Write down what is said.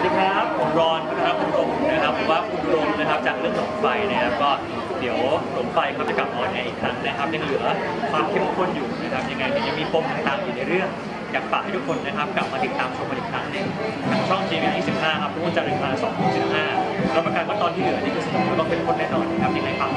วัสดีครับ ผมรอนนะครับคุณตรงนะครับผมว่าคุณรงนะครับจากเรื่องหลงไฟนะครับก็เดี๋ยวหลงไฟครับจะกลับออนแอร์อีกครั้งนะครับ ยังเหลือความเข้มข้นอยู่นะครับยังไงเนี่ยยังมีปมต่างๆอยู่ในเรื่องอยากฝากให้ทุกคนนะครับกลับมาติดตามชมกันอีกครั้งหนึงทางช่องทีวี25ครับทุกวันจันทร์ถึงวันศุกร์2ทุ่15ราประกันว่าตอนที่เหลือนี่คือสนุกแล้วก็เป็นคนแน่นอนนะครับยังไงฝาก